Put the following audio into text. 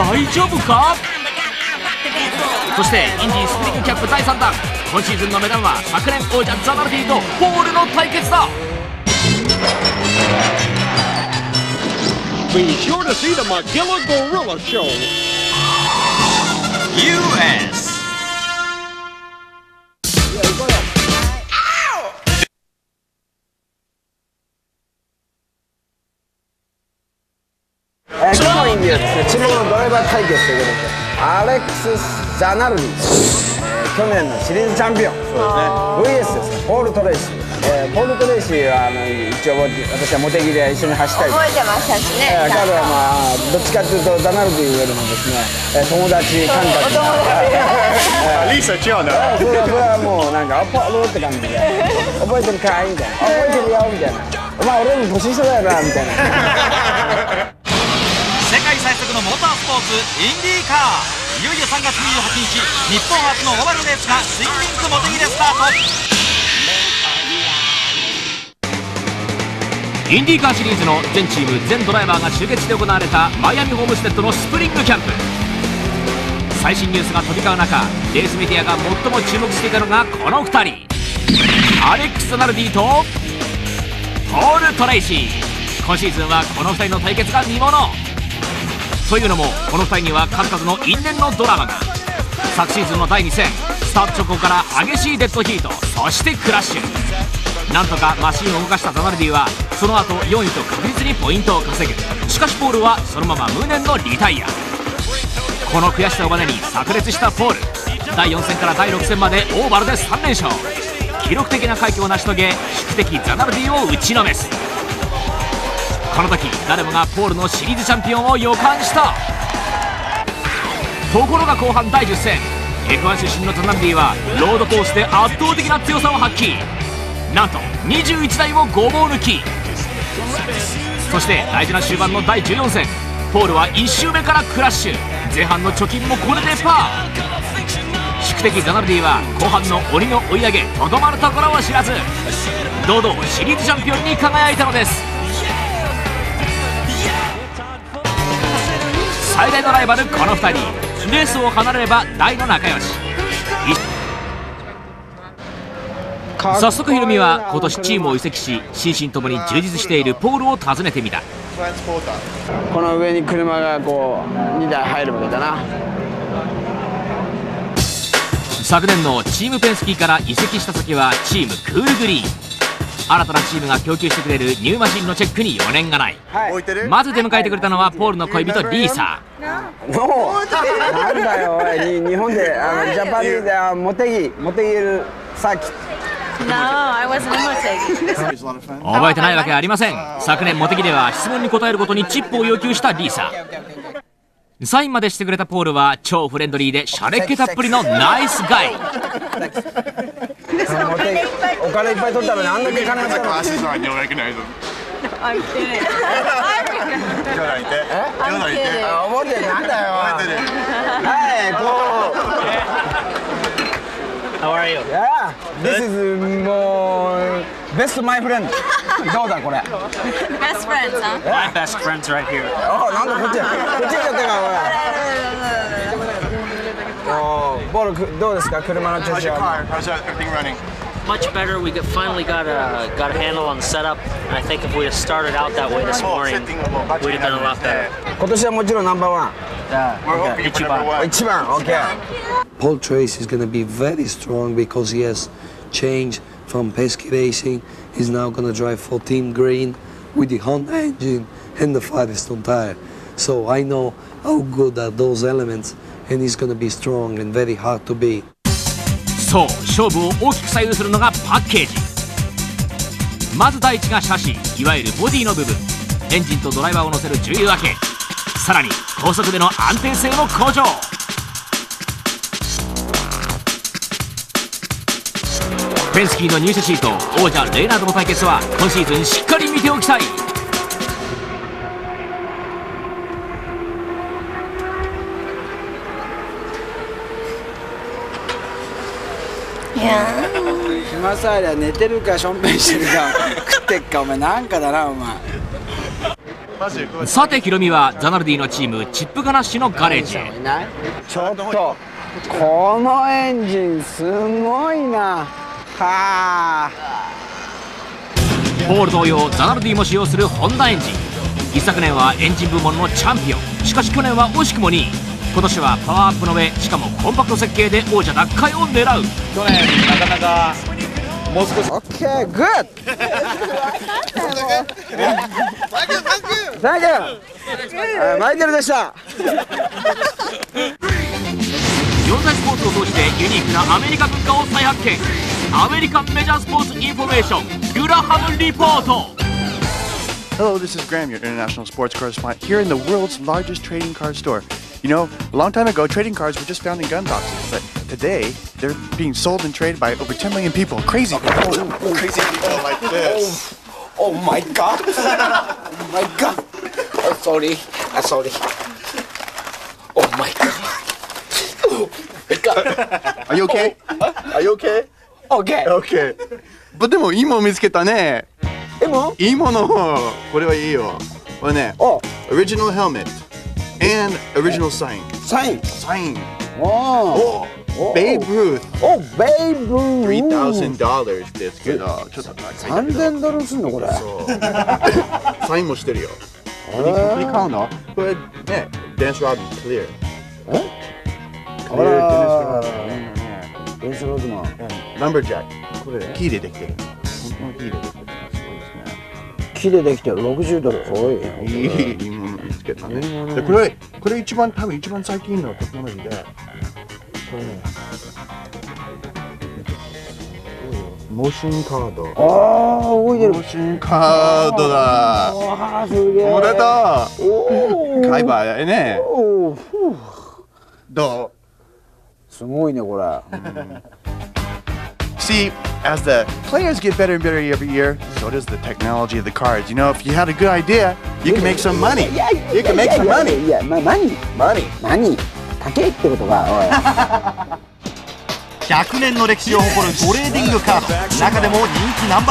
大丈夫か？そしてインディースプリングキャップ第3弾。今シーズンの目玉は昨年王者ザナルディとポールの対決だ。Be sure to see the Magilla Gorilla Show. US えー、今日のインディはですね、注目のドライバー対決ということで、アレックス・ザナルディ、えー、去年のシリーズチャンピオン、VS です。ね、ポール・トレイシー、えー、ポール・トレイシーはあの一応私はモテギで一緒に走ったり覚えてましたしね、えー、彼はまあどっちかというとザナルディよりもですね、えー、友達感覚リーサ違うんだ それはもうなんか「あポール」って感じで「覚えてるかい?」みたいな「覚えてるよ」みたいな「お前俺より年下だよな」みたいな。最速のモータースポーツインディーカー。いよいよ3月28日日本初のオーバルレースがツインリンクもてぎでスタート。インディーカーシリーズの全チーム全ドライバーが集結して行われたマイアミホームステッドのスプリングキャンプ。最新ニュースが飛び交う中レースメディアが最も注目していたのがこの2人。アレックス・ザナルディとポール・トレイシー。今シーズンはこの2人の対決が見もの。というのもこの2人には数々の因縁のドラマが。昨シーズンの第2戦スタート直後から激しいデッドヒートそしてクラッシュ。なんとかマシンを動かしたザナルディはその後4位と確実にポイントを稼ぐ。しかしポールはそのまま無念のリタイア。この悔しさをバネに炸裂したポール。第4戦から第6戦までオーバルで3連勝。記録的な快挙を成し遂げ宿敵ザナルディを打ちのめす。この時誰もがポールのシリーズチャンピオンを予感した。ところが後半第10戦 F1 出身のザナルディはロードコースで圧倒的な強さを発揮。なんと21台をごぼう抜き。そして大事な終盤の第14戦ポールは1周目からクラッシュ。前半の貯金もこれでパー。宿敵ザナルディは後半の鬼の追い上げとどまるところを知らず。堂々シリーズチャンピオンに輝いたのです。最大のライバルこの2人。レースを離れれば大の仲良し。早速ヒロミは今年チームを移籍し心身ともに充実しているポールを訪ねてみた。この上に車がこう2台入るわけだな。昨年のチームペンスキーから移籍した先はチームクールグリーン新たなチームが供給してくれるニューマシンのチェックに余念がない、はい、まず出迎えてくれたのはポールの恋人リーサもうなんだよおい。日本であのジャパニーズでモテギモテギルサーキット。No, I wasn't in Motegi. 覚えてないわけありません。昨年モテギでは質問に答えるごとにチップを要求したリーササインまでしてくれたポールは超フレンドリーでシャレっ気たっぷりのナイスガイモテギお金いっぱい取ったのにあんだけ金払ったの I'm kidding. え I'm kidding. あ覚えてるなんだよはいこう How are you? Yeah, this is もう best my friend どうだこれ Best friends, huh? My best friend's right here. あなんだこっちこっち行っちゃったかおいボールくどうですか車の調子は How's everything running? Much better. We got, finally got a got a handle on the setup, and I think if we'd have started out that way this morning, we'd have done a lot better. 今年はもちろんナンバーワン We're hoping for number one. 一番 OK Paul Trace is going to be very strong because he has changed from Pesky Racing. He's now going to drive for Team Green with the Honda engine and the Firestone tire. So I know how good are those elements, そう勝負を大きく左右するのがパッケージ。まず第一がシャシいわゆるボディの部分。エンジンとドライバーを乗せる重油分け。さらに高速での安定性も向上。ペンスキーの入社シート王者レイナードの対決は今シーズンしっかり見ておきたい。暇さえりゃ寝てるかしょんべんしてるか食ってっかお前なんかだなお前。さてヒロミはザナルディのチームチップガナッシュのガレージへ。ちょっとこのエンジンすごいな。はあ。ポール同様ザナルディも使用するホンダエンジン。一昨年はエンジン部門のチャンピオン。しかし去年は惜しくも2位今年はパワーアップの上しかもコンパクト設計で王者奪回を狙う。去年なかなかもう少し。オッケー。グッ Thank you マイケルでした。四大スポーツを通してユニークなアメリカ文化を再発見。アメリカンメジャースポーツインフォメーション。グラハムリポート。Hello, this is Graham, your international sports correspondent, here in the world's largest trading card store. You know, a long time ago, trading cards were just found in gun boxes, but today they're being sold and traded by over 10 million people. Crazy people. Crazy people like this. Oh my god Oh my god oh, Sorry I'm sorry Oh my god Are you okay? Are you okay? OK Okay. でもいいもの見つけたね。でもいいもの。これはいいよ。これね、お original helmet And original sign. サイン Sign. おおベイブ・ルース。おベイブルー $3,000 ですけど、ちょっと高いけど。3000ドルすんの？これ サインもしてるよ。これこれ買うのこれね、デンスロードクリア。クリアデンスロードいいのね。電車ロードマンランバージャック。これ木でできてる。本当の木でできてる。すごい木でできてる60ドルおいですね。いい見つけたね。でこれこれ一番多分一番最近のテクノロジーで。これね。モーションカード。ああ動いてるモーションカードだ。わあすげえもらった。おー買えばね。おどう？すごいねこれ See, as the players get better and better every year, so does the technology of the cards. You know, if you had a good idea, you can make some money. いやいや You can make some いや money. いやまあ何 Money. 何高いってことかおい100年の歴史を誇るトレーディングカード中でも人気ナンバー